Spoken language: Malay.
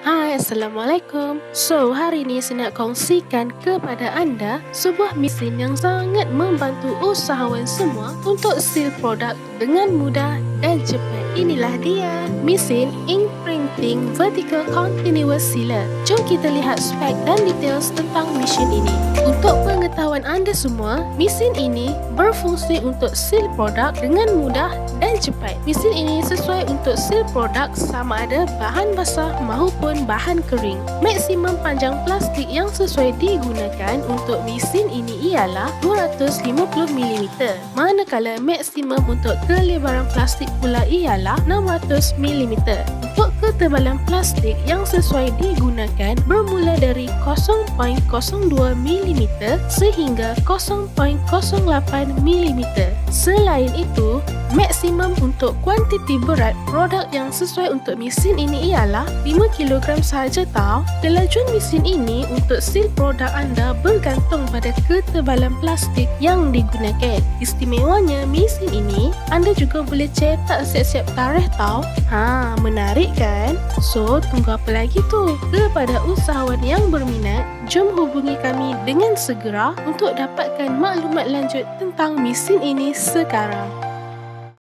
Hai, Assalamualaikum. So, hari ini saya nak kongsikan kepada anda sebuah mesin yang sangat membantu usahawan semua untuk seal produk dengan mudah dan cepat. Inilah dia, mesin ink printing vertical continuous sealer. Jom kita lihat spek dan details tentang mesin ini. Untuk pengetahuan anda semua, mesin ini berfungsi untuk seal produk dengan mudah dan cepat. Mesin ini sesuai untuk seal produk sama ada bahan basah maupun bahan kering. Maksimum panjang plastik yang sesuai digunakan untuk mesin ini ialah 250mm. Manakala maksimum untuk kelebaran plastik pula ialah 600mm. Untuk ketebalan plastik yang sesuai digunakan bermula dari 0.02mm sehingga 0.08mm. Selain itu, maksimum untuk kuantiti berat produk yang sesuai untuk mesin ini ialah 5 kg sahaja tau. Kelajuan mesin ini untuk seal produk anda bergantung pada ketebalan plastik yang digunakan. Istimewanya mesin ini, anda juga boleh cetak siap-siap tarikh tau. Ha, menarik kan? So, tunggu apa lagi tu? Kepada usahawan yang berminat, jom hubungi kami dengan segera untuk dapatkan maklumat lanjut tentang mesin ini sekarang.